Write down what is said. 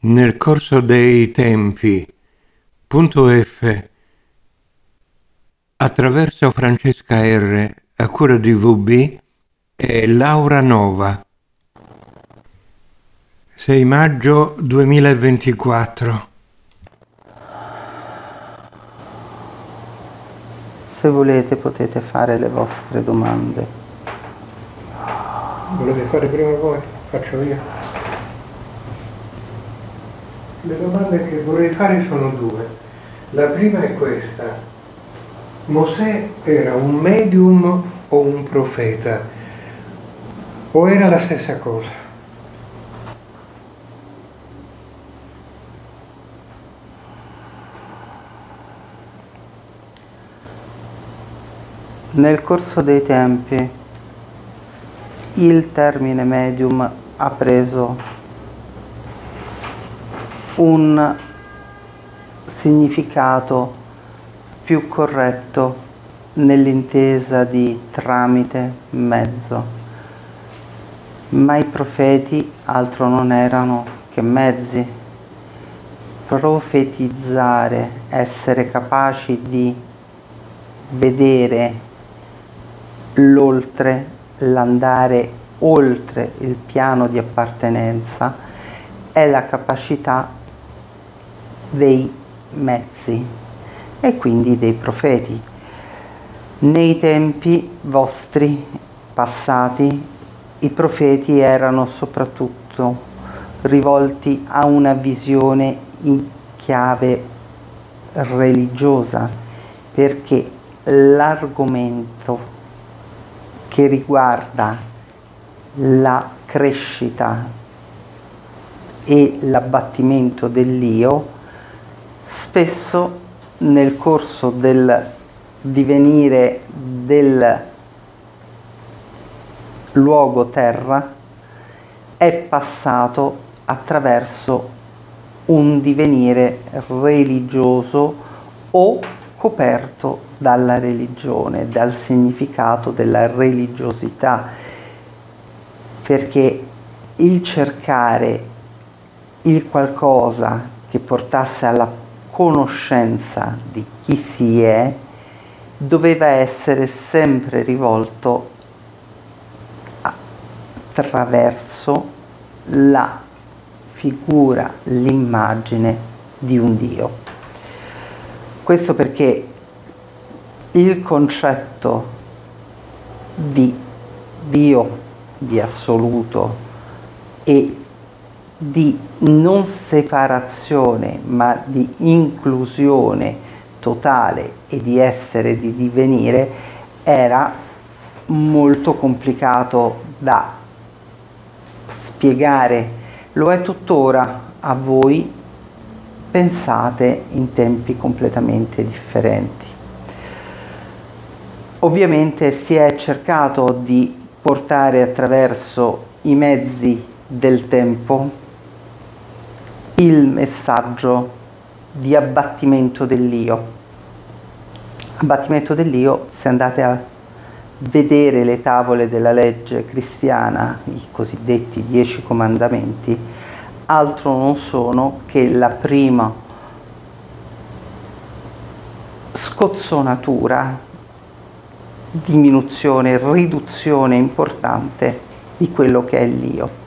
Nel corso dei tempi, punto F, attraverso Francesca R, a cura di VB, e Laura Nova. 6 maggio 2024 Se volete potete fare le vostre domande. Volete fare prima voi? Faccio io. Le domande che vorrei fare sono due. La prima è questa. Mosè era un medium o un profeta? O era la stessa cosa? Nel corso dei tempi il termine medium ha preso un significato più corretto nell'intesa di tramite, mezzo. Ma i profeti altro non erano che mezzi. Profetizzare, essere capaci di vedere l'oltre, l'andare oltre il piano di appartenenza è la capacità dei mezzi e quindi dei profeti. Nei tempi vostri passati i profeti erano soprattutto rivolti a una visione in chiave religiosa perché l'argomento che riguarda la crescita e l'abbattimento dell'io, spesso nel corso del divenire del luogo terra è passato attraverso un divenire religioso o coperto dalla religione, dal significato della religiosità, perché il cercare il qualcosa che portasse alla conoscenza di chi si è doveva essere sempre rivolto attraverso la figura, l'immagine di un Dio. Questo perché il concetto di Dio, di assoluto e di non separazione ma di inclusione totale e di essere, di divenire, era molto complicato da spiegare. Lo è tuttora a voi pensate in tempi completamente differenti. Ovviamente si è cercato di portare attraverso i mezzi del tempo il messaggio di abbattimento dell'io. Abbattimento dell'io, se andate a vedere le tavole della legge cristiana, i cosiddetti dieci comandamenti, altro non sono che la prima scozzonatura, diminuzione, riduzione importante di quello che è l'io.